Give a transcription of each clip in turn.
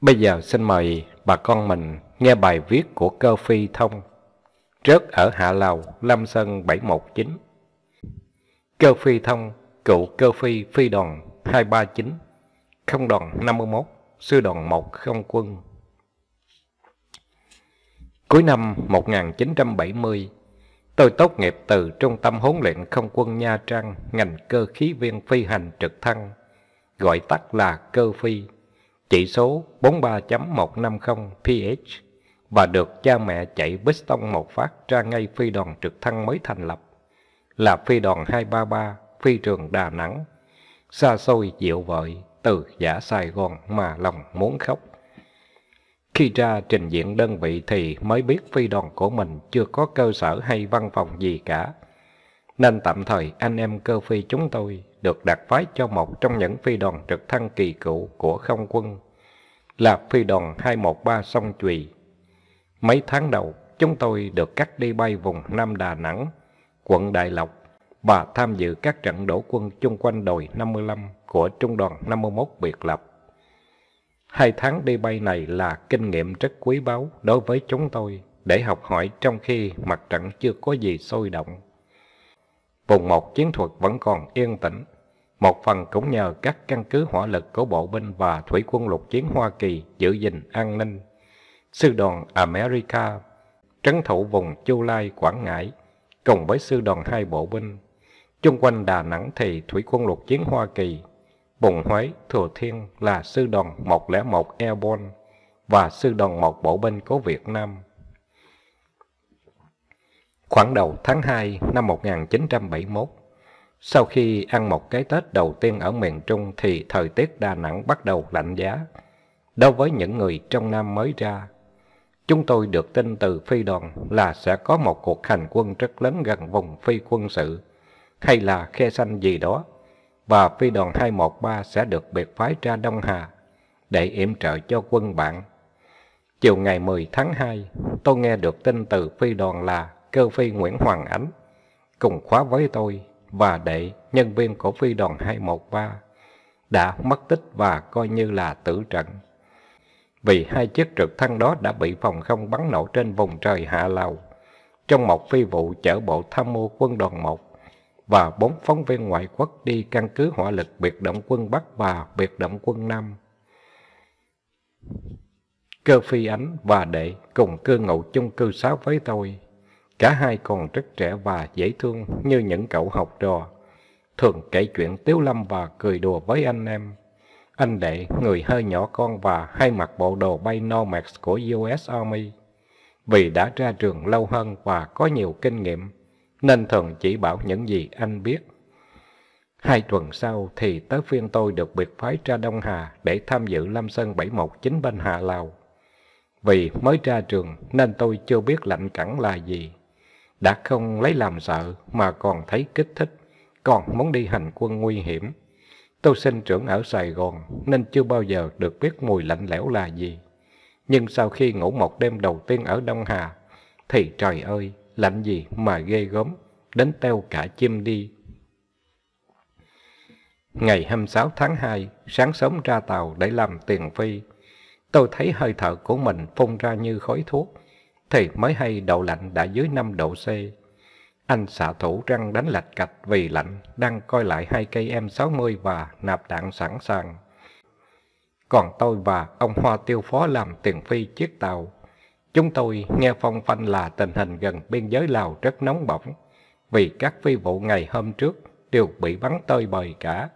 Bây giờ xin mời bà con mình nghe bài viết của cơ phi thông, rớt ở Hạ Lầu, Lâm Sơn 719. Cơ phi thông, cựu cơ phi phi đoàn 239, không đoàn 51, sư đoàn 1 không quân. Cuối năm 1970, tôi tốt nghiệp từ Trung tâm huấn luyện không quân Nha Trang, ngành cơ khí viên phi hành trực thăng, gọi tắt là cơ phi chỉ số 43.150 pH và được cha mẹ chạy piston một phát ra ngay phi đoàn trực thăng mới thành lập là phi đoàn 233 phi trường Đà Nẵng xa xôi dịu vợi từ giả Sài Gòn mà lòng muốn khóc. Khi ra trình diện đơn vị thì mới biết phi đoàn của mình chưa có cơ sở hay văn phòng gì cả. Nên tạm thời anh em cơ phi chúng tôi được đặt phái cho một trong những phi đoàn trực thăng kỳ cựu của không quân, là phi đoàn 213 sông Chùy. Mấy tháng đầu, chúng tôi được cắt đi bay vùng Nam Đà Nẵng, quận Đại Lộc và tham dự các trận đổ quân chung quanh đồi 55 của Trung đoàn 51 biệt lập. Hai tháng đi bay này là kinh nghiệm rất quý báu đối với chúng tôi để học hỏi trong khi mặt trận chưa có gì sôi động. Vùng một chiến thuật vẫn còn yên tĩnh, một phần cũng nhờ các căn cứ hỏa lực của bộ binh và thủy quân lục chiến Hoa Kỳ giữ gìn an ninh. Sư đoàn America trấn thủ vùng Chu Lai, Quảng Ngãi, cùng với sư đoàn hai bộ binh. Chung quanh Đà Nẵng thì thủy quân lục chiến Hoa Kỳ, vùng Huế, Thừa Thiên là sư đoàn 101 Airborne và sư đoàn một bộ binh của Việt Nam. Khoảng đầu tháng 2 năm 1971, sau khi ăn một cái Tết đầu tiên ở miền Trung thì thời tiết Đà Nẵng bắt đầu lạnh giá. Đối với những người trong Nam mới ra, chúng tôi được tin từ phi đoàn là sẽ có một cuộc hành quân rất lớn gần vùng phi quân sự, hay là khe xanh gì đó, và phi đoàn 213 sẽ được biệt phái ra Đông Hà để yểm trợ cho quân bạn. Chiều ngày 10 tháng 2, tôi nghe được tin từ phi đoàn là cơ phi Nguyễn Hoàng Ánh, cùng khóa với tôi và đệ nhân viên của phi đoàn 213 đã mất tích và coi như là tử trận. Vì hai chiếc trực thăng đó đã bị phòng không bắn nổ trên vùng trời Hạ Lào trong một phi vụ chở bộ tham mưu quân đoàn 1 và bốn phóng viên ngoại quốc đi căn cứ hỏa lực biệt động quân Bắc và biệt động quân Nam. Cơ phi ánh và đệ cùng cư ngụ chung cư sáu với tôi. Cả hai còn rất trẻ và dễ thương như những cậu học trò. Thường kể chuyện tiếu lâm và cười đùa với anh em. Anh đệ, người hơi nhỏ con và hay mặc bộ đồ bay Nomex của US Army. Vì đã ra trường lâu hơn và có nhiều kinh nghiệm, nên thường chỉ bảo những gì anh biết. Hai tuần sau thì tới phiên tôi được biệt phái ra Đông Hà để tham dự Lâm Sơn 719 bên Hạ Lào. Vì mới ra trường nên tôi chưa biết lạnh cẳng là gì đã không lấy làm sợ mà còn thấy kích thích, còn muốn đi hành quân nguy hiểm. Tôi sinh trưởng ở Sài Gòn nên chưa bao giờ được biết mùi lạnh lẽo là gì. Nhưng sau khi ngủ một đêm đầu tiên ở Đông Hà, thì trời ơi, lạnh gì mà ghê gớm, đến teo cả chim đi. Ngày 26 tháng 2, sáng sớm ra tàu để làm tiền phi, tôi thấy hơi thở của mình phun ra như khói thuốc, thì mới hay độ lạnh đã dưới 5 độ C. Anh xạ thủ răng đánh lạch cạch vì lạnh, đang coi lại hai cây M60 và nạp đạn sẵn sàng. Còn tôi và ông Hoa Tiêu Phó làm tiền phi chiếc tàu. Chúng tôi nghe phong phanh là tình hình gần biên giới Lào rất nóng bỏng, vì các phi vụ ngày hôm trước đều bị bắn tơi bời cả.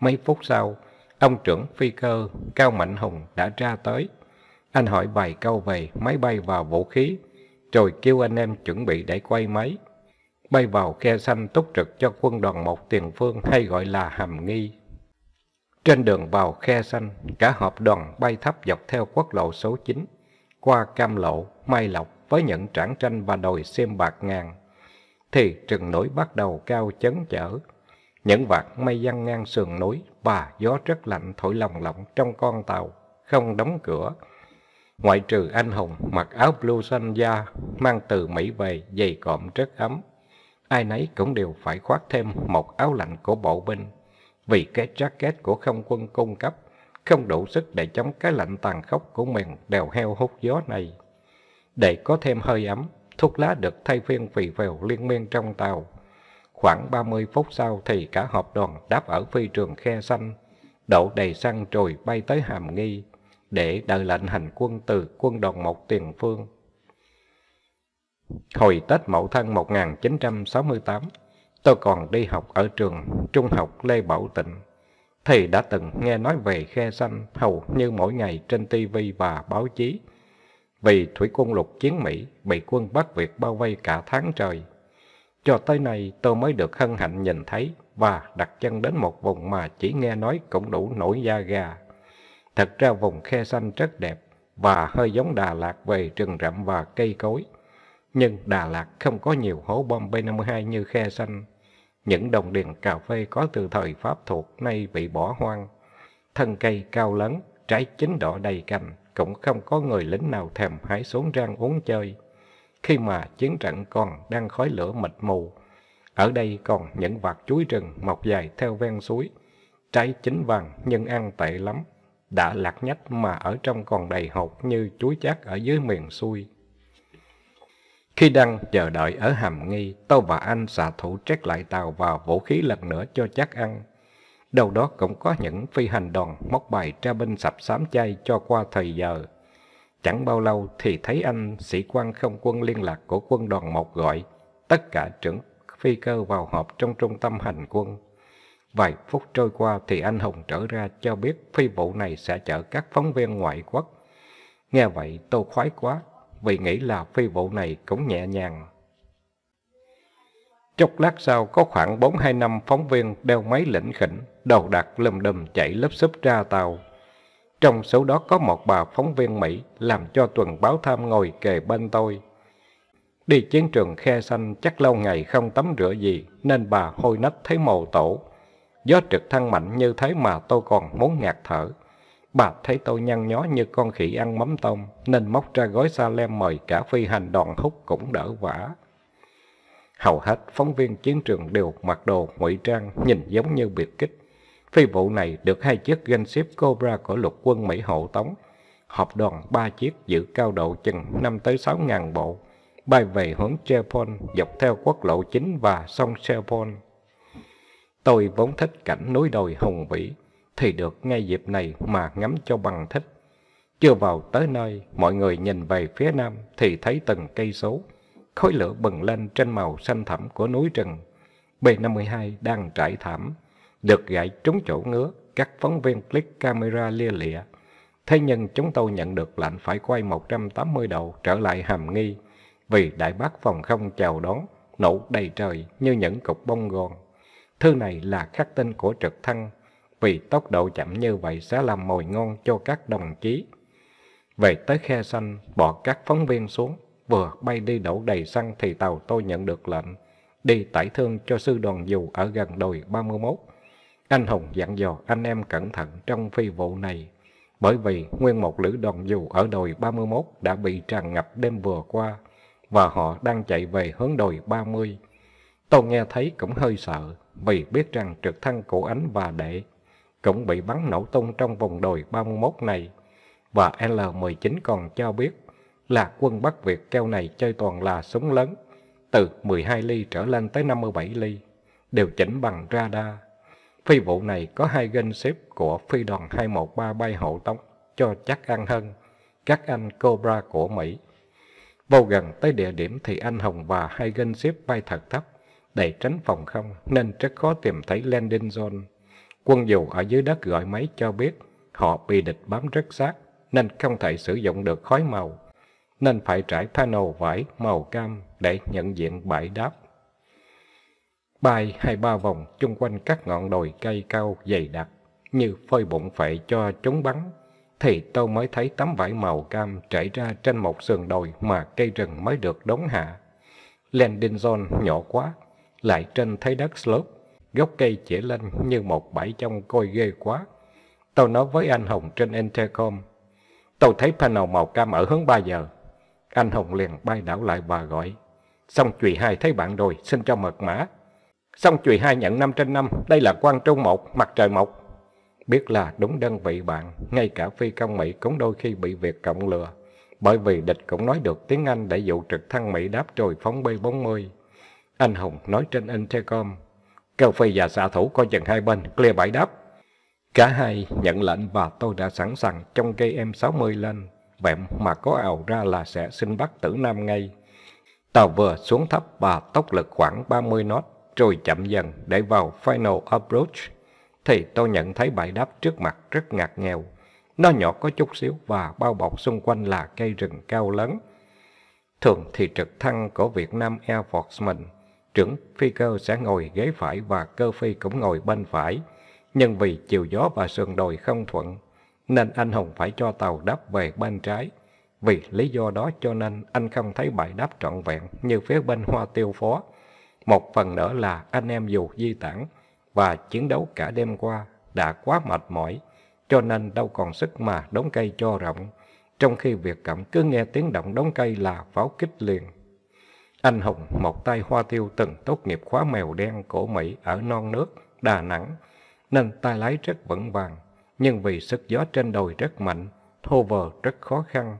Mấy phút sau, ông trưởng phi cơ Cao Mạnh Hùng đã ra tới. Anh hỏi vài câu về máy bay và vũ khí, rồi kêu anh em chuẩn bị để quay máy. Bay vào khe xanh túc trực cho quân đoàn một tiền phương hay gọi là hàm nghi. Trên đường vào khe xanh, cả hợp đoàn bay thấp dọc theo quốc lộ số 9, qua Cam Lộ, Mai Lộc với những trảng tranh và đồi xem bạc ngàn. Thì rừng núi bắt đầu cao chấn chở. Những vạt mây giăng ngang sườn núi và gió rất lạnh thổi lồng lộng trong con tàu, không đóng cửa, Ngoại trừ anh hùng mặc áo blue xanh da, mang từ Mỹ về, dày cộm rất ấm. Ai nấy cũng đều phải khoác thêm một áo lạnh của bộ binh, vì cái jacket của không quân cung cấp không đủ sức để chống cái lạnh tàn khốc của miền đèo heo hút gió này. Để có thêm hơi ấm, thuốc lá được thay phiên phì phèo liên miên trong tàu. Khoảng 30 phút sau thì cả hộp đoàn đáp ở phi trường khe xanh, đậu đầy xăng rồi bay tới Hàm Nghi để đợi lệnh hành quân từ quân đoàn một tiền phương. Hồi Tết Mậu Thân 1968, tôi còn đi học ở trường Trung học Lê Bảo Tịnh, thì đã từng nghe nói về khe xanh hầu như mỗi ngày trên TV và báo chí. Vì thủy quân lục chiến Mỹ bị quân Bắc Việt bao vây cả tháng trời. Cho tới nay tôi mới được hân hạnh nhìn thấy và đặt chân đến một vùng mà chỉ nghe nói cũng đủ nổi da gà. Thật ra vùng khe xanh rất đẹp và hơi giống Đà Lạt về rừng rậm và cây cối. Nhưng Đà Lạt không có nhiều hố bom B-52 như khe xanh. Những đồng điền cà phê có từ thời Pháp thuộc nay bị bỏ hoang. Thân cây cao lớn, trái chín đỏ đầy cành, cũng không có người lính nào thèm hái xuống rang uống chơi. Khi mà chiến trận còn đang khói lửa mịt mù, ở đây còn những vạt chuối rừng mọc dài theo ven suối. Trái chín vàng nhưng ăn tệ lắm. Đã lạc nhách mà ở trong còn đầy hột như chuối chát ở dưới miền xuôi. Khi đang chờ đợi ở hàm nghi, tôi và anh xạ thủ trét lại tàu vào vũ khí lần nữa cho chắc ăn. Đâu đó cũng có những phi hành đoàn móc bài tra binh sập sám chay cho qua thời giờ. Chẳng bao lâu thì thấy anh sĩ quan không quân liên lạc của quân đoàn một gọi tất cả trưởng phi cơ vào họp trong trung tâm hành quân. Vài phút trôi qua thì anh Hùng trở ra cho biết phi vụ này sẽ chở các phóng viên ngoại quốc. Nghe vậy tôi khoái quá, vì nghĩ là phi vụ này cũng nhẹ nhàng. Chốc lát sau có khoảng 4-2 năm phóng viên đeo máy lĩnh khỉnh, đầu đặt lùm đùm chạy lớp xúp ra tàu. Trong số đó có một bà phóng viên Mỹ làm cho tuần báo tham ngồi kề bên tôi. Đi chiến trường khe xanh chắc lâu ngày không tắm rửa gì nên bà hôi nách thấy màu tổ. Gió trực thăng mạnh như thế mà tôi còn muốn ngạt thở. Bà thấy tôi nhăn nhó như con khỉ ăn mắm tôm, nên móc ra gói sa lem mời cả phi hành đoàn hút cũng đỡ vả. Hầu hết phóng viên chiến trường đều mặc đồ ngụy trang, nhìn giống như biệt kích. Phi vụ này được hai chiếc gunship Cobra của lục quân Mỹ hộ tống. Họp đoàn ba chiếc giữ cao độ chừng 5 tới 6 ngàn bộ, bay về hướng Chepon dọc theo quốc lộ chính và sông Chepon. Tôi vốn thích cảnh núi đồi hùng vĩ, thì được ngay dịp này mà ngắm cho bằng thích. Chưa vào tới nơi, mọi người nhìn về phía nam thì thấy từng cây số, khói lửa bừng lên trên màu xanh thẳm của núi rừng. B-52 đang trải thảm, được gãy trúng chỗ ngứa, các phóng viên click camera lia lịa. Thế nhưng chúng tôi nhận được lệnh phải quay 180 độ trở lại hàm nghi, vì đại bác phòng không chào đón, nổ đầy trời như những cục bông gòn. Thư này là khắc tên của trực thăng vì tốc độ chậm như vậy sẽ làm mồi ngon cho các đồng chí. Về tới khe xanh, bỏ các phóng viên xuống, vừa bay đi đổ đầy xăng thì tàu tôi nhận được lệnh đi tải thương cho sư đoàn dù ở gần đồi 31. Anh Hùng dặn dò anh em cẩn thận trong phi vụ này, bởi vì nguyên một lữ đoàn dù ở đồi 31 đã bị tràn ngập đêm vừa qua, và họ đang chạy về hướng đồi 30. Tôi nghe thấy cũng hơi sợ, vì biết rằng trực thăng của ánh và đệ cũng bị bắn nổ tung trong vùng đồi 31 này. Và L-19 còn cho biết là quân Bắc Việt keo này chơi toàn là súng lớn, từ 12 ly trở lên tới 57 ly, đều chỉnh bằng radar. Phi vụ này có hai gunship của phi đoàn 213 bay hộ tống cho chắc ăn hơn các anh Cobra của Mỹ. Vô gần tới địa điểm thì anh Hồng và hai gunship bay thật thấp để tránh phòng không nên rất khó tìm thấy landing zone. Quân dù ở dưới đất gọi máy cho biết họ bị địch bám rất sát nên không thể sử dụng được khói màu, nên phải trải panel vải màu cam để nhận diện bãi đáp. Bay hai ba vòng chung quanh các ngọn đồi cây cao dày đặc như phơi bụng phệ cho chúng bắn, thì tôi mới thấy tấm vải màu cam trải ra trên một sườn đồi mà cây rừng mới được đốn hạ. Landing zone nhỏ quá, lại trên thấy đất slop, gốc cây chỉ lên như một bãi trong coi ghê quá. Tôi nói với anh Hồng trên intercom. Tôi thấy panel màu cam ở hướng 3 giờ. Anh Hồng liền bay đảo lại và gọi. Xong chùy hai thấy bạn rồi, xin cho mật mã. Xong chùy hai nhận 5 trên 5, đây là quan trung một, mặt trời một. biết là đúng đơn vị bạn, ngay cả phi công Mỹ cũng đôi khi bị việc Cộng lừa, bởi vì địch cũng nói được tiếng Anh để dụ trực thăng Mỹ đáp trồi phóng B-40. Anh Hùng nói trên intercom, Cao phi và xạ thủ coi chừng hai bên, clear bãi đáp. Cả hai nhận lệnh và tôi đã sẵn sàng trong cây M60 lên, vẹm mà có ảo ra là sẽ xin bắt tử Nam ngay. Tàu vừa xuống thấp và tốc lực khoảng 30 knot, rồi chậm dần để vào final approach, thì tôi nhận thấy bãi đáp trước mặt rất ngạc nghèo. Nó nhỏ có chút xíu và bao bọc xung quanh là cây rừng cao lớn. Thường thì trực thăng của Việt Nam Air Force mình, trưởng phi cơ sẽ ngồi ghế phải và cơ phi cũng ngồi bên phải. Nhưng vì chiều gió và sườn đồi không thuận, nên anh Hùng phải cho tàu đáp về bên trái. Vì lý do đó cho nên anh không thấy bãi đáp trọn vẹn như phía bên hoa tiêu phó. Một phần nữa là anh em dù di tản và chiến đấu cả đêm qua đã quá mệt mỏi, cho nên đâu còn sức mà đóng cây cho rộng, trong khi việc Cộng cứ nghe tiếng động đóng cây là pháo kích liền. Anh Hùng, một tay hoa tiêu từng tốt nghiệp khóa mèo đen cổ Mỹ ở non nước, Đà Nẵng, nên tay lái rất vững vàng, nhưng vì sức gió trên đồi rất mạnh, hover rất khó khăn.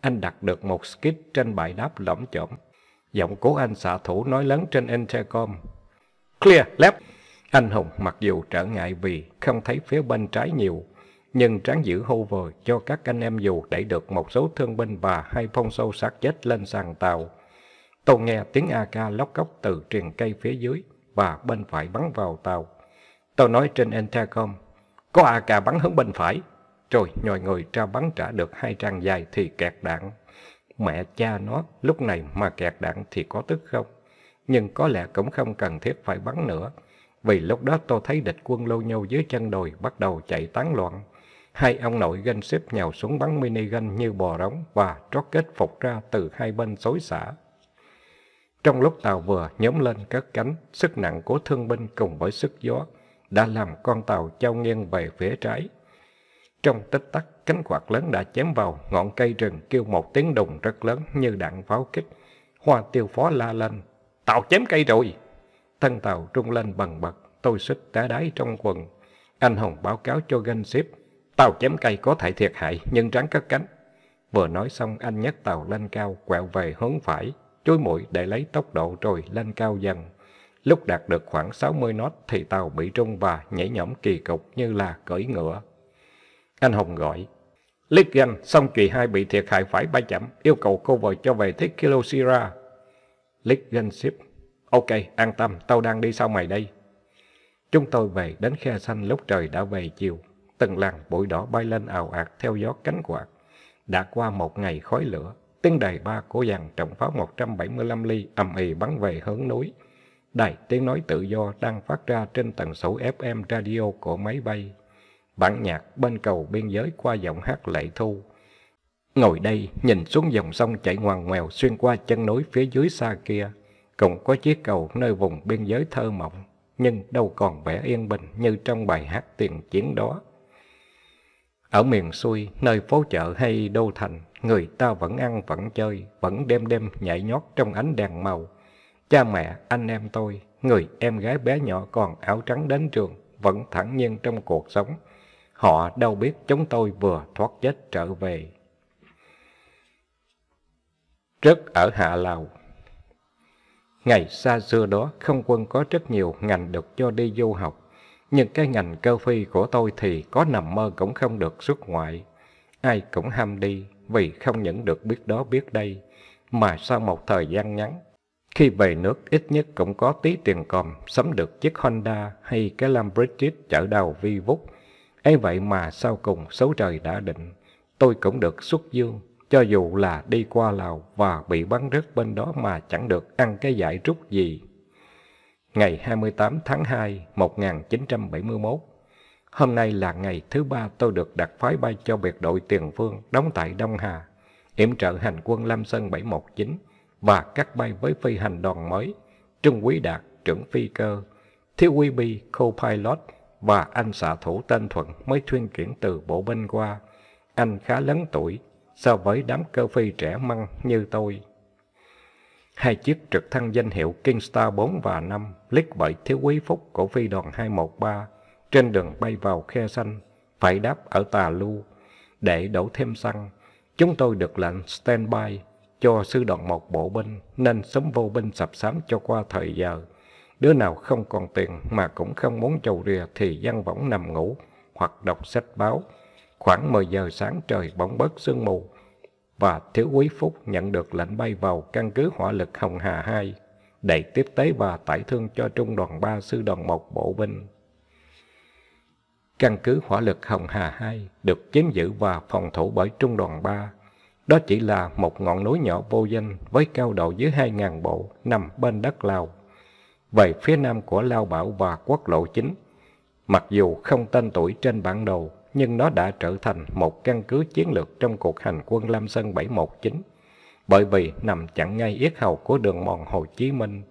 Anh đặt được một skid trên bãi đáp lõm chõm. Giọng cố anh xạ thủ nói lớn trên intercom. Clear, left! Anh Hùng mặc dù trở ngại vì không thấy phía bên trái nhiều, nhưng tráng giữ hover cho các anh em dù đẩy được một số thương binh và hai phong sâu sát chết lên sàn tàu. Tôi nghe tiếng AK lóc cốc từ triền cây phía dưới và bên phải bắn vào tàu. Tôi nói trên intercom, có AK bắn hướng bên phải. Rồi nhòi người ra bắn trả được hai trang dài thì kẹt đạn. Mẹ cha nó lúc này mà kẹt đạn thì có tức không? Nhưng có lẽ cũng không cần thiết phải bắn nữa. Vì lúc đó tôi thấy địch quân lâu nhau dưới chân đồi bắt đầu chạy tán loạn. Hai ông nội ganh xếp nhào xuống bắn minigun như bò rống và rocket phục ra từ hai bên xối xả. Trong lúc tàu vừa nhóm lên cất cánh, sức nặng của thương binh cùng với sức gió đã làm con tàu trao nghiêng về phía trái. Trong tích tắc, cánh quạt lớn đã chém vào ngọn cây rừng kêu một tiếng đùng rất lớn như đạn pháo kích. Hoa tiêu phó la lên, tàu chém cây rồi! Thân tàu rung lên bần bật, tôi xích té đáy trong quần. Anh hùng báo cáo cho ganh xếp tàu chém cây có thể thiệt hại nhưng ráng cất cánh. Vừa nói xong anh nhấc tàu lên cao, quẹo về hướng phải, chối mũi để lấy tốc độ rồi lên cao dần. Lúc đạt được khoảng 60 nốt thì tàu bị rung và nhảy nhõm kỳ cục như là cởi ngựa. Anh Hồng gọi. Ligan, xong chùy hai bị thiệt hại phải bay chậm, yêu cầu cô vợ cho về thiết Kilosira. ganh ship. Ok, an tâm, tao đang đi sau mày đây. Chúng tôi về đến khe xanh lúc trời đã về chiều. Từng làng bụi đỏ bay lên ào ạt theo gió cánh quạt. Đã qua một ngày khói lửa, tiếng đài ba của dàn trọng pháo 175 ly ầm ì bắn về hướng núi. Đài tiếng nói tự do đang phát ra trên tần số FM radio của máy bay. Bản nhạc bên cầu biên giới qua giọng hát lệ thu. Ngồi đây, nhìn xuống dòng sông chảy ngoằn ngoèo xuyên qua chân núi phía dưới xa kia. Cũng có chiếc cầu nơi vùng biên giới thơ mộng, nhưng đâu còn vẻ yên bình như trong bài hát tiền chiến đó. Ở miền xuôi, nơi phố chợ hay đô thành, người ta vẫn ăn vẫn chơi, vẫn đêm đêm nhảy nhót trong ánh đèn màu. Cha mẹ, anh em tôi, người em gái bé nhỏ còn áo trắng đến trường, vẫn thẳng nhiên trong cuộc sống. Họ đâu biết chúng tôi vừa thoát chết trở về. Rất ở Hạ Lào Ngày xa xưa đó, không quân có rất nhiều ngành được cho đi du học. Nhưng cái ngành cơ phi của tôi thì có nằm mơ cũng không được xuất ngoại. Ai cũng ham đi, vì không những được biết đó biết đây, mà sau một thời gian ngắn, khi về nước ít nhất cũng có tí tiền còm, sắm được chiếc Honda hay cái Lamborghini chở đầu vi vút. ấy vậy mà sau cùng số trời đã định, tôi cũng được xuất dương, cho dù là đi qua Lào và bị bắn rớt bên đó mà chẳng được ăn cái giải rút gì. Ngày 28 tháng 2, 1971, hôm nay là ngày thứ ba tôi được đặt phái bay cho biệt đội tiền phương đóng tại Đông Hà, yểm trợ hành quân Lam Sơn 719 và cắt bay với phi hành đoàn mới, Trung Quý Đạt, trưởng phi cơ, Thiếu Quý Bi, co-pilot và anh xạ thủ tên Thuận mới thuyên chuyển từ bộ binh qua. Anh khá lớn tuổi, so với đám cơ phi trẻ măng như tôi. Hai chiếc trực thăng danh hiệu Kingstar 4 và 5 liếc bởi thiếu quý phúc của phi đoàn 213 trên đường bay vào khe xanh phải đáp ở Tà Lu. Để đổ thêm xăng, chúng tôi được lệnh standby cho sư đoàn một bộ binh nên sớm vô binh sập sám cho qua thời giờ. Đứa nào không còn tiền mà cũng không muốn chầu rìa thì văn võng nằm ngủ hoặc đọc sách báo. Khoảng 10 giờ sáng trời bỗng bớt sương mù và Thiếu quý Phúc nhận được lệnh bay vào căn cứ hỏa lực Hồng Hà 2 để tiếp tế và tải thương cho trung đoàn 3 sư đoàn 1 bộ binh. Căn cứ hỏa lực Hồng Hà 2 được chiếm giữ và phòng thủ bởi trung đoàn 3. Đó chỉ là một ngọn núi nhỏ vô danh với cao độ dưới 2.000 bộ nằm bên đất Lào. Về phía nam của Lao Bảo và quốc lộ chính, mặc dù không tên tuổi trên bản đồ, nhưng nó đã trở thành một căn cứ chiến lược trong cuộc hành quân Lam Sơn 719 bởi vì nằm chặn ngay yết hầu của đường mòn Hồ Chí Minh,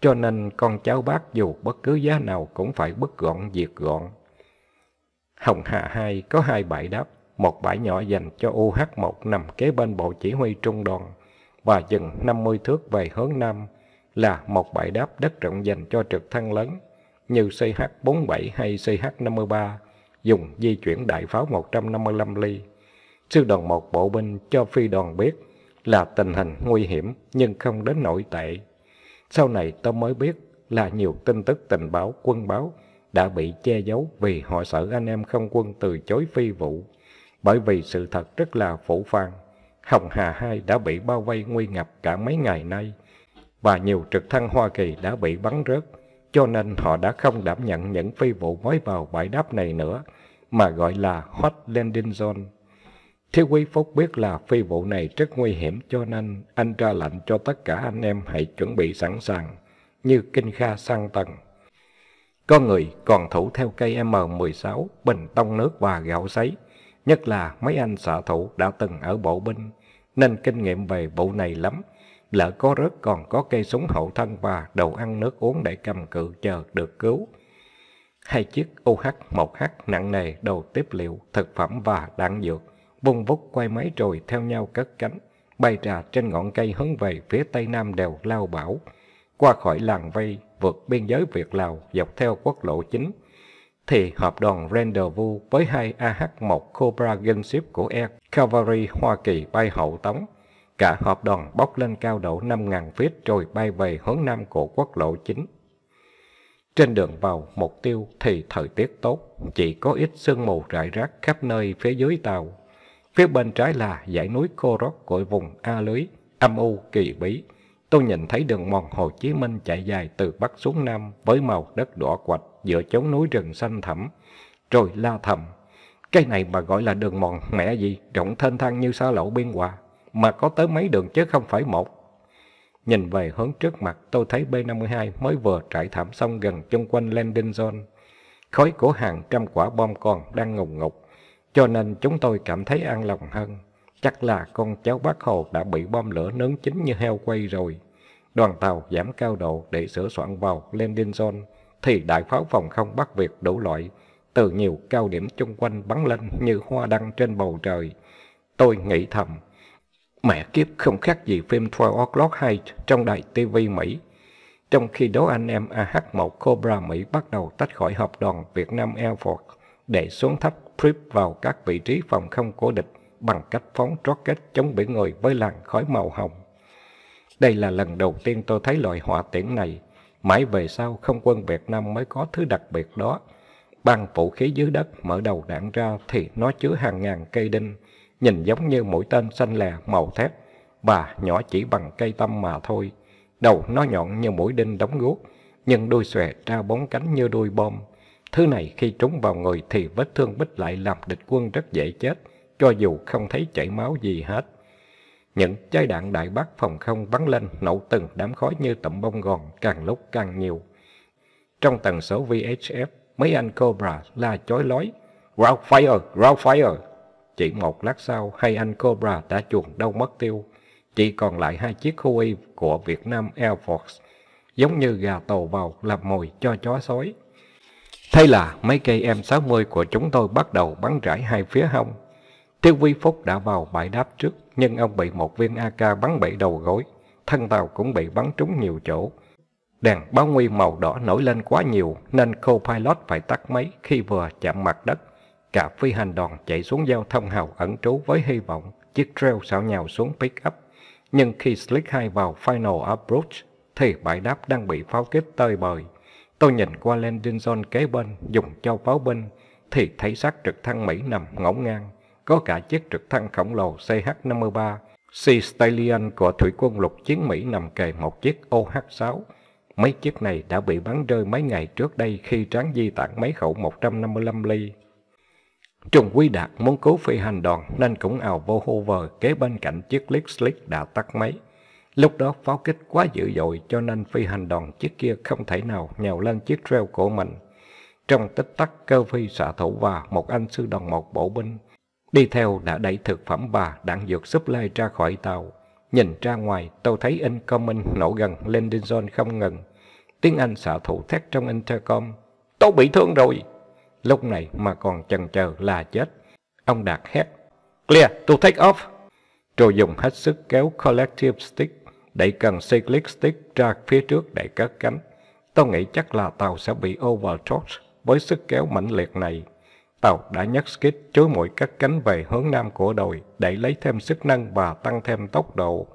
cho nên con cháu bác dù bất cứ giá nào cũng phải bứt gọn diệt gọn. Hồng Hà 2 có hai bãi đáp, một bãi nhỏ dành cho UH1 nằm kế bên bộ chỉ huy trung đoàn và dừng 50 thước về hướng nam là một bãi đáp đất rộng dành cho trực thăng lớn như CH-47 hay CH-53 dùng di chuyển đại pháo 155 ly. Sư đoàn một bộ binh cho phi đoàn biết là tình hình nguy hiểm nhưng không đến nội tệ. Sau này tôi mới biết là nhiều tin tức tình báo, quân báo đã bị che giấu vì họ sợ anh em không quân từ chối phi vụ. Bởi vì sự thật rất là phủ phàng. Hồng Hà 2 đã bị bao vây nguy ngập cả mấy ngày nay và nhiều trực thăng Hoa Kỳ đã bị bắn rớt, cho nên họ đã không đảm nhận những phi vụ mới vào bãi đáp này nữa, mà gọi là Hot Landing Zone. Thiếu quý Phúc biết là phi vụ này rất nguy hiểm cho nên anh ra lệnh cho tất cả anh em hãy chuẩn bị sẵn sàng, như kinh kha sang tầng. Có người còn thủ theo cây M16, bình tông nước và gạo sấy, nhất là mấy anh xạ thủ đã từng ở bộ binh, nên kinh nghiệm về vụ này lắm. Lỡ có rớt còn có cây súng hậu thân và đầu ăn nước uống để cầm cự chờ được cứu. Hai chiếc UH-1H nặng nề đồ tiếp liệu, thực phẩm và đạn dược vung vút quay máy rồi theo nhau cất cánh, bay ra trên ngọn cây hướng về phía tây nam đèo Lao Bảo, qua khỏi làng vây, vượt biên giới Việt Lào dọc theo quốc lộ chính, thì hợp đoàn Rendezvous với hai AH-1 Cobra Gunship của Air Cavalry Hoa Kỳ bay hậu tống. Cả hợp đoàn bốc lên cao độ 5.000 feet rồi bay về hướng nam của quốc lộ chính. Trên đường vào mục tiêu thì thời tiết tốt, chỉ có ít sương mù rải rác khắp nơi phía dưới tàu. Phía bên trái là dãy núi Cô Rốc của vùng A Lưới, âm u kỳ bí. Tôi nhìn thấy đường mòn Hồ Chí Minh chạy dài từ Bắc xuống Nam với màu đất đỏ quạch giữa chốn núi rừng xanh thẳm, rồi la thầm. Cái này mà gọi là đường mòn mẹ gì, rộng thênh thang như xa lộ biên hòa, mà có tới mấy đường chứ không phải một. Nhìn về hướng trước mặt, tôi thấy B-52 mới vừa trải thảm xong gần chung quanh landing zone. Khói của hàng trăm quả bom còn đang ngùng ngục, cho nên chúng tôi cảm thấy an lòng hơn. Chắc là con cháu bác Hồ đã bị bom lửa nướng chín như heo quay rồi. Đoàn tàu giảm cao độ để sửa soạn vào landing zone, thì đại pháo phòng không bắt Việt đủ loại, từ nhiều cao điểm chung quanh bắn lên như hoa đăng trên bầu trời. Tôi nghĩ thầm, mẹ kiếp không khác gì phim 12 O'Clock Height trong đài TV Mỹ. Trong khi đó anh em AH-1 Cobra Mỹ bắt đầu tách khỏi hợp đoàn Việt Nam Air Force để xuống thấp Prip vào các vị trí phòng không của địch bằng cách phóng rocket chống biển người với làn khói màu hồng. Đây là lần đầu tiên tôi thấy loại hỏa tiễn này. Mãi về sau, không quân Việt Nam mới có thứ đặc biệt đó. Bằng vũ khí dưới đất mở đầu đạn ra thì nó chứa hàng ngàn cây đinh, nhìn giống như mũi tên xanh lè màu thép, và nhỏ chỉ bằng cây tâm mà thôi. Đầu nó nhọn như mũi đinh đóng guốc, nhưng đuôi xòe ra bốn cánh như đuôi bom. Thứ này khi trúng vào người thì vết thương bích lại làm địch quân rất dễ chết, cho dù không thấy chảy máu gì hết. Những trái đạn đại bác phòng không bắn lên nổ từng đám khói như tẩm bông gòn càng lúc càng nhiều. Trong tần số VHF, mấy anh Cobra la chói lói. Ground fire! Ground fire! Chỉ một lát sau, hai anh Cobra đã chuồn đâu mất tiêu. Chỉ còn lại hai chiếc Huey của Việt Nam Air Force, giống như gà tàu vào làm mồi cho chó sói. Thế là mấy cây M60 của chúng tôi bắt đầu bắn rải hai phía hông. Tiêu Vi Phúc đã vào bãi đáp trước, nhưng ông bị một viên AK bắn bảy đầu gối. Thân tàu cũng bị bắn trúng nhiều chỗ. Đèn báo nguy màu đỏ nổi lên quá nhiều, nên co-pilot phải tắt máy khi vừa chạm mặt đất. cả phi hành đoàn chạy xuống giao thông hào ẩn trú với hy vọng chiếc trail xảo nhào xuống pick up. Nhưng khi Slick 2 vào final approach, thì bãi đáp đang bị pháo kích tơi bời. Tôi nhìn qua landing zone kế bên, dùng cho pháo binh, thì thấy xác trực thăng Mỹ nằm ngổn ngang. Có cả chiếc trực thăng khổng lồ CH-53, Sea Stallion của thủy quân lục chiến Mỹ nằm kề một chiếc OH-6. Mấy chiếc này đã bị bắn rơi mấy ngày trước đây khi tráng di tản mấy khẩu 155 ly. Trùng quy Đạt muốn cứu phi hành đoàn nên cũng ào vô hover kế bên cạnh chiếc Lick Slick đã tắt máy. Lúc đó pháo kích quá dữ dội cho nên phi hành đoàn chiếc kia không thể nào nhào lên chiếc treo của mình. Trong tích tắc cơ phi xạ thủ và một anh sư đoàn một bộ binh đi theo đã đẩy thực phẩm và đạn dược supply ra khỏi tàu. Nhìn ra ngoài, tôi thấy incoming nổ gần landing zone không ngừng. Tiếng Anh xạ thủ thét trong intercom. Tôi bị thương rồi! Lúc này mà còn chần chờ là chết. Ông Đạt hét. Clear to take off! Rồi dùng hết sức kéo collective stick, đẩy cần cyclic stick ra phía trước để cất cánh. Tôi nghĩ chắc là tàu sẽ bị overcharge với sức kéo mãnh liệt này. Tàu đã nhấc skid chối mũi cất cánh về hướng nam của đồi để lấy thêm sức nâng và tăng thêm tốc độ.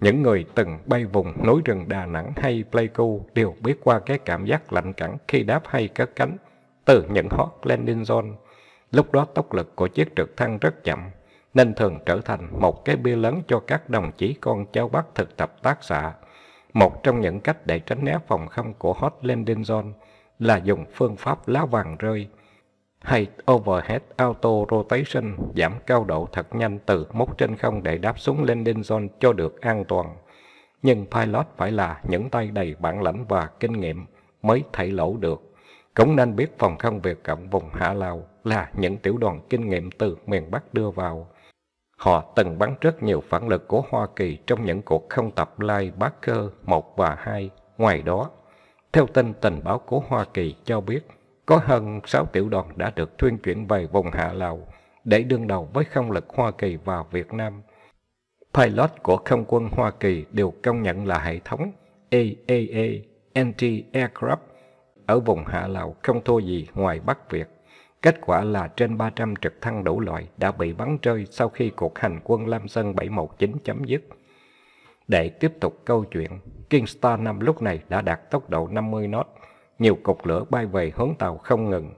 Những người từng bay vùng núi rừng Đà Nẵng hay Pleiku đều biết qua cái cảm giác lạnh cẳng khi đáp hay cất cánh từ những hot landing zone. Lúc đó tốc lực của chiếc trực thăng rất chậm, nên thường trở thành một cái bia lớn cho các đồng chí con cháu bắt thực tập tác xã. Một trong những cách để tránh né phòng không của hot landing zone là dùng phương pháp lá vàng rơi hay overhead auto rotation, giảm cao độ thật nhanh từ mốc trên không để đáp xuống landing zone cho được an toàn. Nhưng pilot phải là những tay đầy bản lãnh và kinh nghiệm mới thảy lỗ được. Cũng nên biết phòng không Việt Cộng vùng Hạ Lào là những tiểu đoàn kinh nghiệm từ miền Bắc đưa vào. Họ từng bắn rất nhiều phản lực của Hoa Kỳ trong những cuộc không tập Lai Barker 1 và 2. Ngoài đó, theo tin tình báo của Hoa Kỳ cho biết, có hơn 6 tiểu đoàn đã được thuyên chuyển về vùng Hạ Lào để đương đầu với không lực Hoa Kỳ và Việt Nam. Pilot của không quân Hoa Kỳ đều công nhận là hệ thống AAA Anti-Aircraft ở vùng Hạ Lào không thua gì ngoài Bắc Việt. Kết quả là trên 300 trực thăng đủ loại đã bị bắn rơi sau khi cuộc hành quân Lam Sơn 719 chấm dứt. Để tiếp tục câu chuyện, Kingstar 5 lúc này đã đạt tốc độ 50 knot, nhiều cục lửa bay về hướng tàu không ngừng.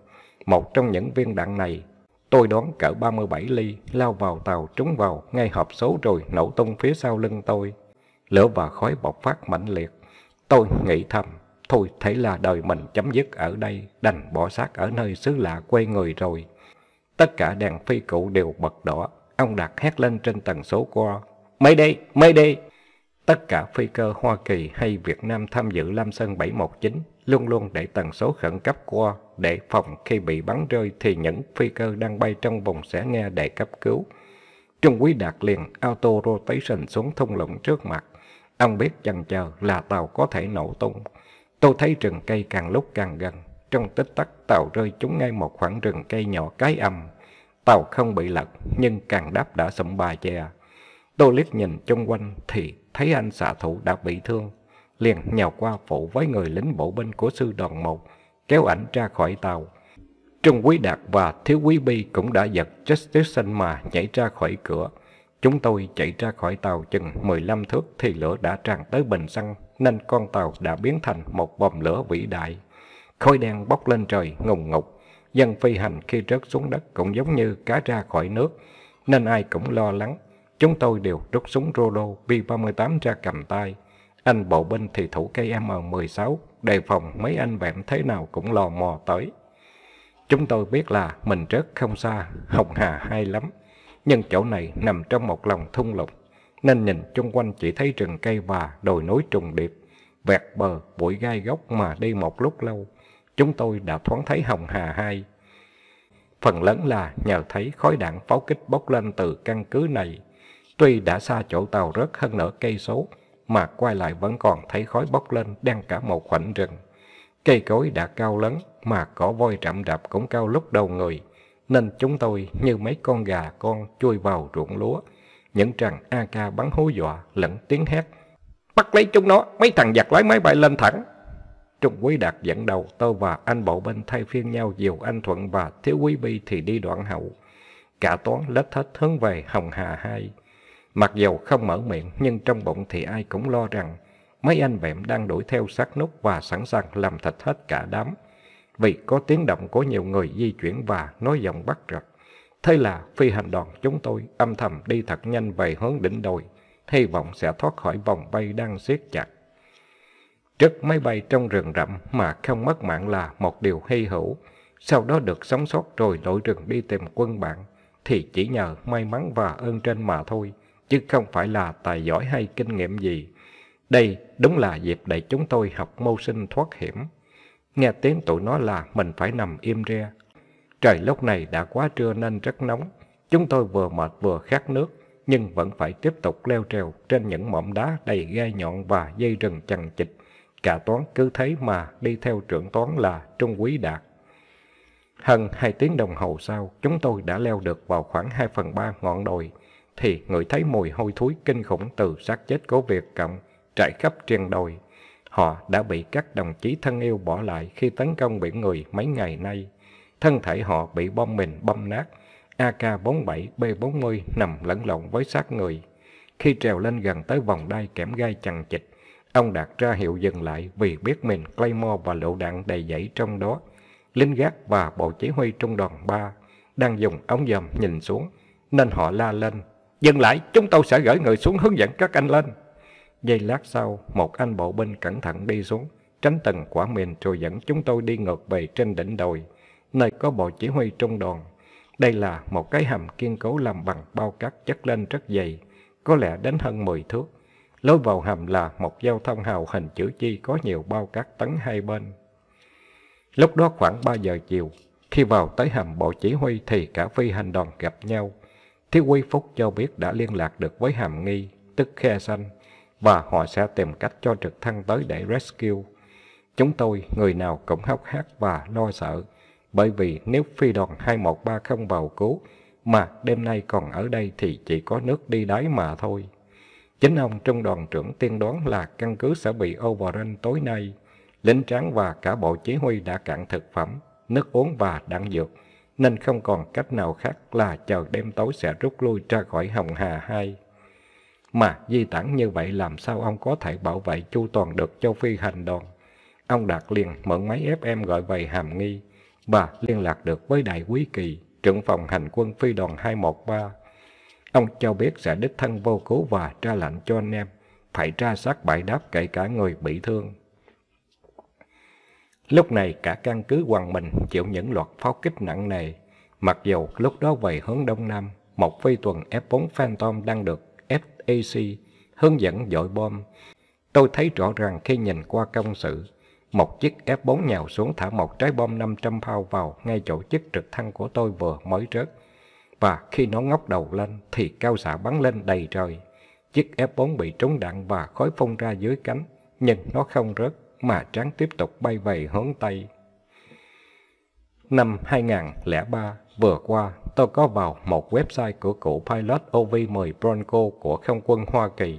Một trong những viên đạn này, tôi đoán cỡ 37 ly, lao vào tàu trúng vào ngay hộp số rồi nổ tung phía sau lưng tôi. Lửa và khói bộc phát mãnh liệt. Tôi nghĩ thầm, thôi thấy là đời mình chấm dứt ở đây, đành bỏ xác ở nơi xứ lạ quê người rồi. Tất cả đèn phi cụ đều bật đỏ, ông Đạt hét lên trên tần số qua. Mây đi, mây đi! Tất cả phi cơ Hoa Kỳ hay Việt Nam tham dự Lam Sơn 719 luôn luôn để tần số khẩn cấp qua để phòng khi bị bắn rơi thì những phi cơ đang bay trong vùng sẽ nghe để cấp cứu. Trung quý đạt liền auto rotation xuống thung lũng trước mặt. Ông biết chần chờ là tàu có thể nổ tung. Tôi thấy rừng cây càng lúc càng gần. Trong tích tắc tàu rơi chúng ngay một khoảng rừng cây nhỏ cái âm. Tàu không bị lật nhưng càng đáp đã sụm bà chè. Tôi liếc nhìn chung quanh thì thấy anh xạ thủ đã bị thương liền nhào qua phụ với người lính bộ binh của sư đoàn một, kéo ảnh ra khỏi tàu. Trung quý đạt và thiếu quý bi cũng đã giật Justice mà nhảy ra khỏi cửa. Chúng tôi chạy ra khỏi tàu chừng 15 thước thì lửa đã tràn tới bình xăng, nên con tàu đã biến thành một bom lửa vĩ đại. Khói đen bốc lên trời ngùng ngục. Dân phi hành khi rớt xuống đất cũng giống như cá ra khỏi nước, nên ai cũng lo lắng. Chúng tôi đều rút súng Rolo B-38 ra cầm tay. Anh bộ binh thì thủ cây M16, đề phòng mấy anh vẹn thế nào cũng lò mò tới. Chúng tôi biết là mình rất không xa, Hồng Hà hay lắm, nhưng chỗ này nằm trong một lòng thung lũng, nên nhìn chung quanh chỉ thấy rừng cây và đồi núi trùng điệp, vẹt bờ, bụi gai gốc mà đi một lúc lâu. Chúng tôi đã thoáng thấy Hồng Hà hai. Phần lớn là nhờ thấy khói đạn pháo kích bốc lên từ căn cứ này. Tuy đã xa chỗ tàu rớt hơn nửa cây số, mà quay lại vẫn còn thấy khói bốc lên đang cả một khoảnh rừng. Cây cối đã cao lớn, mà cỏ voi rậm rạp cũng cao lúc đầu người, nên chúng tôi như mấy con gà con chui vào ruộng lúa. Những tràng AK bắn hú dọa, lẫn tiếng hét. Bắt lấy chúng nó, mấy thằng giặc lái máy bay lên thẳng. Trung Quý Đạt dẫn đầu, tôi và anh bộ bên thay phiên nhau dìu anh Thuận và Thiếu Quý Bi thì đi đoạn hậu. Cả toán lết hết hướng về Hồng Hà hai. Mặc dầu không mở miệng, nhưng trong bụng thì ai cũng lo rằng mấy anh vẹm đang đuổi theo sát nút và sẵn sàng làm thịt hết cả đám. Vì có tiếng động của nhiều người di chuyển và nói giọng bắt rập. Thế là phi hành đoàn chúng tôi âm thầm đi thật nhanh về hướng đỉnh đồi, hy vọng sẽ thoát khỏi vòng bay đang siết chặt. Trước máy bay trong rừng rậm mà không mất mạng là một điều hy hữu, sau đó được sống sót rồi lội rừng đi tìm quân bạn, thì chỉ nhờ may mắn và ơn trên mà thôi, chứ không phải là tài giỏi hay kinh nghiệm gì. Đây đúng là dịp để chúng tôi học mưu sinh thoát hiểm. Nghe tiếng tụi nó là mình phải nằm im re. Trời lúc này đã quá trưa nên rất nóng. Chúng tôi vừa mệt vừa khát nước, nhưng vẫn phải tiếp tục leo trèo trên những mỏm đá đầy gai nhọn và dây rừng chằng chịt. Cả toán cứ thấy mà đi theo trưởng toán là Trung Quý Đạt. Hơn hai tiếng đồng hồ sau, chúng tôi đã leo được vào khoảng 2 phần 3 ngọn đồi, thì ngửi thấy mùi hôi thối kinh khủng từ xác chết của Việt Cộng trải khắp trên đồi. Họ đã bị các đồng chí thân yêu bỏ lại khi tấn công biển người mấy ngày nay. Thân thể họ bị bom mìn bom nát, AK-47, B-40 nằm lẫn lộn với xác người. Khi trèo lên gần tới vòng đai kẽm gai chằng chịch, ông đặt ra hiệu dừng lại vì biết mình Claymore và lựu đạn đầy dẫy trong đó. Lính gác và bộ chỉ huy trung đoàn 3 đang dùng ống dòm nhìn xuống, nên họ la lên. Dừng lại, chúng tôi sẽ gửi người xuống hướng dẫn các anh lên. Giây lát sau, một anh bộ binh cẩn thận đi xuống, tránh từng quả mìn rồi dẫn chúng tôi đi ngược về trên đỉnh đồi, nơi có bộ chỉ huy trung đoàn. Đây là một cái hầm kiên cố làm bằng bao cát chất lên rất dày, có lẽ đến hơn 10 thước. Lối vào hầm là một giao thông hào hình chữ chi có nhiều bao cát tấn hai bên. Lúc đó khoảng 3 giờ chiều, khi vào tới hầm bộ chỉ huy thì cả phi hành đoàn gặp nhau. Thiếu quy Phúc cho biết đã liên lạc được với hàm nghi, tức khe xanh, và họ sẽ tìm cách cho trực thăng tới để rescue. Chúng tôi, người nào cũng hốc hác và lo sợ, bởi vì nếu phi đoàn 213 không vào cứu, mà đêm nay còn ở đây thì chỉ có nước đi đáy mà thôi. Chính ông trung đoàn trưởng tiên đoán là căn cứ sẽ bị overrun tối nay. Lính tráng và cả bộ chỉ huy đã cạn thực phẩm, nước uống và đạn dược, nên không còn cách nào khác là chờ đêm tối sẽ rút lui ra khỏi Hồng Hà 2. Mà di tản như vậy làm sao ông có thể bảo vệ chu toàn được cho Phi hành đoàn? Ông Đạt liền mượn máy FM gọi về hàm nghi bà liên lạc được với Đại Quý Kỳ, trưởng phòng hành quân phi đoàn 213. Ông cho biết sẽ đích thân vô cứu và ra lệnh cho anh em phải tra sát bãi đáp kể cả người bị thương. Lúc này cả căn cứ Hoàng Bình chịu những loạt pháo kích nặng nề. Mặc dù lúc đó về hướng Đông Nam, một phi tuần F-4 Phantom đang được FAC hướng dẫn dội bom. Tôi thấy rõ ràng khi nhìn qua công sự, một chiếc F-4 nhào xuống thả một trái bom 500 phao vào ngay chỗ chiếc trực thăng của tôi vừa mới rớt. Và khi nó ngóc đầu lên thì cao xạ bắn lên đầy trời. Chiếc F-4 bị trúng đạn và khói phun ra dưới cánh, nhưng nó không rớt mà tráng tiếp tục bay về hướng Tây. Năm 2003 vừa qua, tôi có vào một website của cựu pilot OV-10 Bronco của không quân Hoa Kỳ.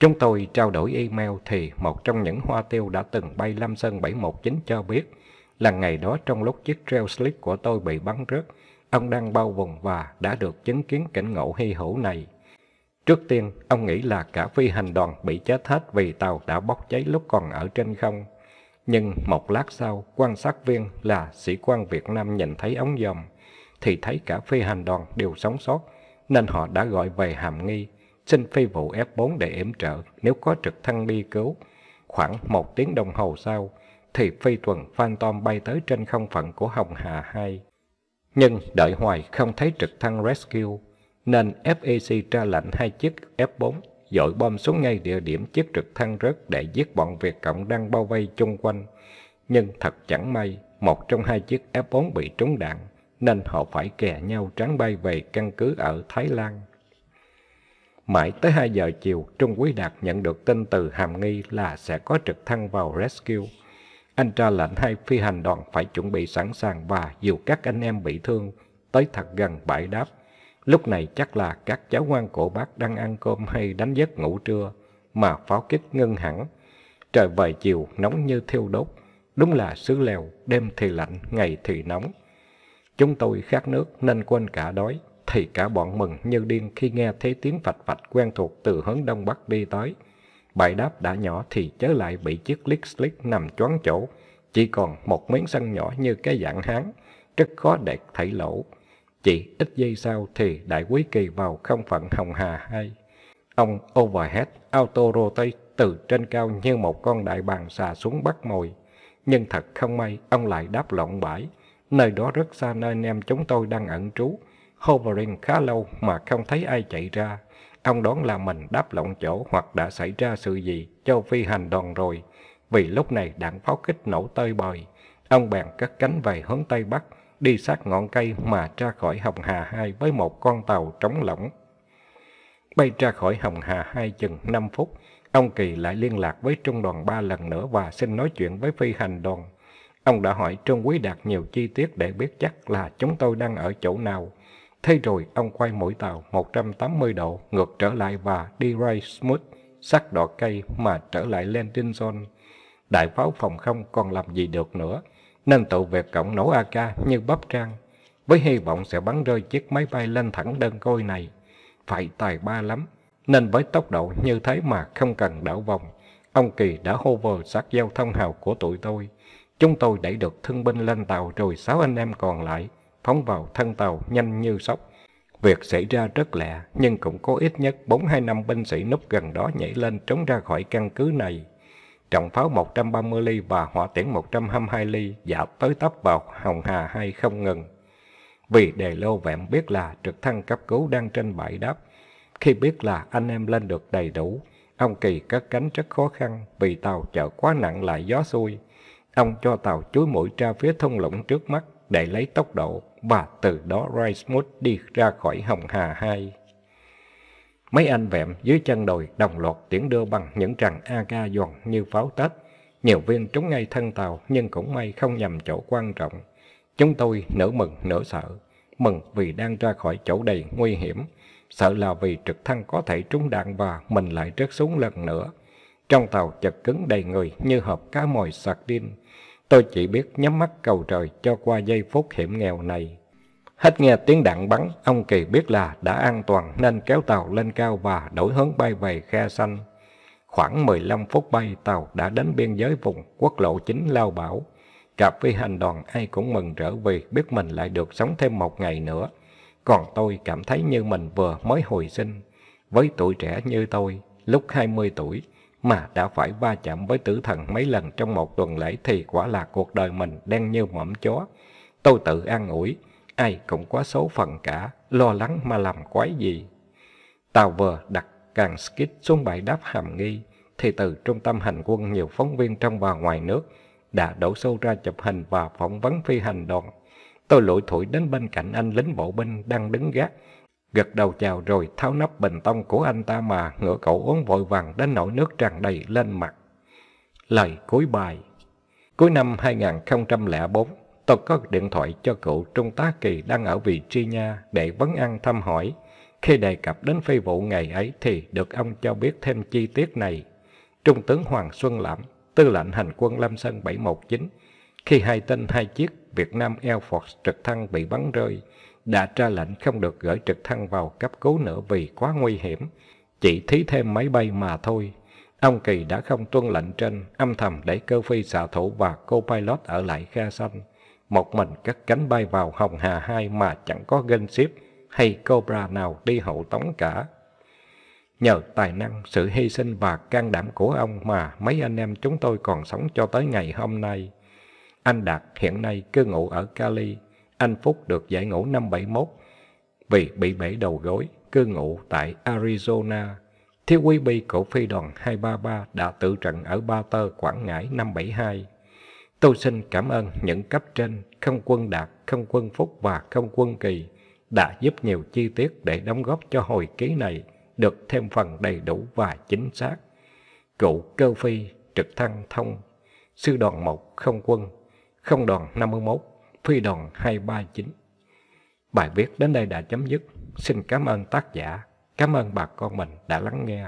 Chúng tôi trao đổi email thì một trong những hoa tiêu đã từng bay Lam Sơn 719 cho biết là ngày đó trong lúc chiếc trail slip của tôi bị bắn rớt, ông đang bao vùng và đã được chứng kiến cảnh ngộ hy hữu này. Trước tiên, ông nghĩ là cả phi hành đoàn bị chết hết vì tàu đã bốc cháy lúc còn ở trên không. Nhưng một lát sau, quan sát viên là sĩ quan Việt Nam nhìn thấy ống dòm, thì thấy cả phi hành đoàn đều sống sót, nên họ đã gọi về hàm nghi, xin phi vụ F4 để yểm trợ nếu có trực thăng đi cứu. Khoảng một tiếng đồng hồ sau, thì phi tuần Phantom bay tới trên không phận của Hồng Hà 2. Nhưng đợi hoài không thấy trực thăng Rescue, nên FEC ra lệnh hai chiếc F4 dội bom xuống ngay địa điểm chiếc trực thăng rớt để giết bọn Việt Cộng đang bao vây chung quanh. Nhưng thật chẳng may, một trong hai chiếc F4 bị trúng đạn, nên họ phải kè nhau tráng bay về căn cứ ở Thái Lan. Mãi tới 2 giờ chiều, Trung Quý Đạt nhận được tin từ Hàm Nghi là sẽ có trực thăng vào rescue. Anh ra lệnh hai phi hành đoàn phải chuẩn bị sẵn sàng và dìu các anh em bị thương tới thật gần bãi đáp. Lúc này chắc là các cháu ngoan cổ bác đang ăn cơm hay đánh giấc ngủ trưa, mà pháo kích ngưng hẳn. Trời về chiều nóng như thiêu đốt, đúng là xứ lèo, đêm thì lạnh, ngày thì nóng. Chúng tôi khát nước nên quên cả đói, thì cả bọn mừng như điên khi nghe thấy tiếng phạch phạch quen thuộc từ hướng đông bắc đi tới. Bãi đáp đã nhỏ thì chớ lại bị chiếc lít lít nằm choáng chỗ, chỉ còn một miếng sân nhỏ như cái dạng hán, rất khó để thảy lỗ. Chỉ ít giây sau thì đại quý kỳ vào không phận Hồng Hà hay Ông overhead auto rotate từ trên cao như một con đại bàng xà xuống bắt mồi. Nhưng thật không may, ông lại đáp lộn bãi. Nơi đó rất xa nơi anh em chúng tôi đang ẩn trú. Hovering khá lâu mà không thấy ai chạy ra. Ông đoán là mình đáp lộn chỗ hoặc đã xảy ra sự gì cho phi hành đoàn rồi. Vì lúc này đạn pháo kích nổ tơi bời. Ông bèn cất cánh về hướng Tây Bắc, đi sát ngọn cây mà ra khỏi Hồng Hà 2 với một con tàu trống lỏng. Bay ra khỏi Hồng Hà 2 chừng 5 phút, ông Kỳ lại liên lạc với trung đoàn ba lần nữa và xin nói chuyện với phi hành đoàn. Ông đã hỏi trung Quý Đạt nhiều chi tiết để biết chắc là chúng tôi đang ở chỗ nào. Thế rồi ông quay mũi tàu 180 độ ngược trở lại và đi ray smooth, sắc đỏ cây mà trở lại landing zone. Đại pháo phòng không còn làm gì được nữa, nên tụ về cổng nổ AK như bắp trang, với hy vọng sẽ bắn rơi chiếc máy bay lên thẳng đơn côi này. Phải tài ba lắm, nên với tốc độ như thế mà không cần đảo vòng, ông Kỳ đã hover sát giao thông hào của tụi tôi. Chúng tôi đẩy được thương binh lên tàu rồi sáu anh em còn lại phóng vào thân tàu nhanh như sóc. Việc xảy ra rất lẹ, nhưng cũng có ít nhất bốn hai năm binh sĩ núp gần đó nhảy lên trốn ra khỏi căn cứ này. Trọng pháo 130 ly và hỏa tiễn 122 ly dạo tới tấp vào Hồng Hà hay không ngừng. Vì đề lô vẹn biết là trực thăng cấp cứu đang trên bãi đáp. Khi biết là anh em lên được đầy đủ, ông Kỳ cất cánh rất khó khăn vì tàu chở quá nặng lại gió xuôi. Ông cho tàu chuối mũi ra phía thung lũng trước mắt để lấy tốc độ, và từ đó Rice đi ra khỏi Hồng Hà 2. Mấy anh vẹm dưới chân đồi đồng loạt tiễn đưa bằng những tràng AK giòn như pháo Tết. Nhiều viên trúng ngay thân tàu, nhưng cũng may không nhầm chỗ quan trọng. Chúng tôi nửa mừng nửa sợ. Mừng vì đang ra khỏi chỗ đầy nguy hiểm. Sợ là vì trực thăng có thể trúng đạn và mình lại rớt xuống lần nữa. Trong tàu chật cứng đầy người như hộp cá mồi sạc sardine. Tôi chỉ biết nhắm mắt cầu trời cho qua giây phút hiểm nghèo này. Hết nghe tiếng đạn bắn, ông Kỳ biết là đã an toàn nên kéo tàu lên cao và đổi hướng bay về khe xanh. Khoảng 15 phút bay, tàu đã đến biên giới vùng quốc lộ chính Lao Bảo. Cả phi hành đoàn ai cũng mừng rỡ vì biết mình lại được sống thêm một ngày nữa. Còn tôi cảm thấy như mình vừa mới hồi sinh. Với tuổi trẻ như tôi, lúc 20 tuổi, mà đã phải va chạm với tử thần mấy lần trong một tuần lễ thì quả là cuộc đời mình đen như mõm chó. Tôi tự an ủi, ai cũng có số phận cả, lo lắng mà làm quái gì. Tàu vừa đặt càng skit xuống bãi đáp hàm nghi, thì từ trung tâm hành quân nhiều phóng viên trong và ngoài nước đã đổ xô ra chụp hình và phỏng vấn phi hành đoàn. Tôi lủi thủi đến bên cạnh anh lính bộ binh đang đứng gác, gật đầu chào rồi tháo nắp bình tông của anh ta mà ngựa cậu uống vội vàng đến nỗi nước tràn đầy lên mặt. Lời cuối bài Cuối năm 2004, tôi có điện thoại cho cựu Trung tá Kỳ đang ở Virginia để vấn ăn thăm hỏi. Khi đề cập đến phi vụ ngày ấy thì được ông cho biết thêm chi tiết này. Trung tướng Hoàng Xuân Lãm, tư lệnh hành quân Lâm Sơn 719, khi hai tên hai chiếc Việt Nam Air Force trực thăng bị bắn rơi, đã ra lệnh không được gửi trực thăng vào cấp cứu nữa vì quá nguy hiểm, chỉ thí thêm máy bay mà thôi. Ông Kỳ đã không tuân lệnh trên, âm thầm để cơ phi xạ thủ và cô pilot ở lại kha xanh. Một mình cất cánh bay vào Hồng Hà 2 mà chẳng có gân ship hay Cobra nào đi hậu tống cả. Nhờ tài năng, sự hy sinh và can đảm của ông mà mấy anh em chúng tôi còn sống cho tới ngày hôm nay. Anh Đạt hiện nay cư ngụ ở Cali, anh Phúc được giải ngũ năm 71 vì bị bể đầu gối, cư ngụ tại Arizona. Thiếu quý bi của phi đoàn 233 đã tự trận ở Ba Tơ, Quảng Ngãi năm 72. Tôi xin cảm ơn những cấp trên, không quân Đạt, không quân Phúc và không quân Kỳ đã giúp nhiều chi tiết để đóng góp cho hồi ký này được thêm phần đầy đủ và chính xác. Cụ cơ phi, trực thăng thông, sư đoàn 1 không quân, không đoàn 51, phi đoàn 239. Bài viết đến đây đã chấm dứt. Xin cảm ơn tác giả, cảm ơn bà con mình đã lắng nghe.